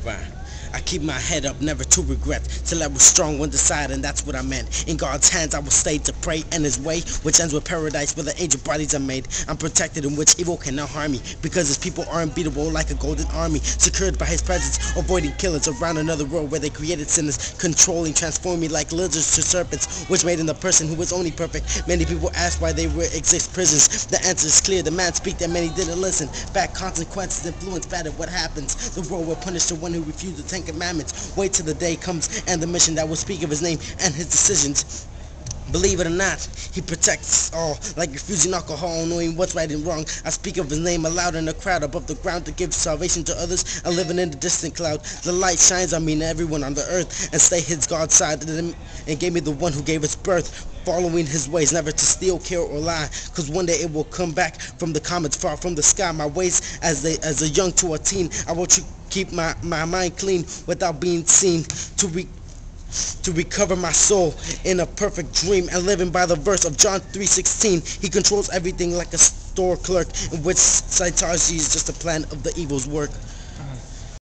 Silva. I keep my head up, never to regret, till I was strong when decided, and that's what I meant. In God's hands I will stay to pray in his way, which ends with paradise where the angel bodies are made. I'm protected in which evil cannot harm me, because his people are unbeatable like a golden army, secured by his presence, avoiding killers around another world where they created sinners, controlling, transforming like lizards to serpents, which made him the person who was only perfect. Many people ask why they would exist prisons. The answer is clear, the man speak that many didn't listen. Bad consequences influence bad what happens. The world will punish the one who refused to Ten Commandments. Wait till the day comes and the mission that will speak of his name and his decisions. Believe it or not, he protects us all, like refusing alcohol, knowing what's right and wrong. I speak of his name aloud in the crowd, above the ground to give salvation to others. I living in the distant cloud. The light shines on me and everyone on the earth, and stay his God's side, and gave me the one who gave us birth. Following his ways, never to steal, kill, or lie, cause one day it will come back from the comets far from the sky. My ways as as a young to a teen, I want to keep my, my mind clean without being seen to re to recover my soul in a perfect dream and living by the verse of John 3.16. He controls everything like a store clerk in which Scientology is just a plan of the evil's work.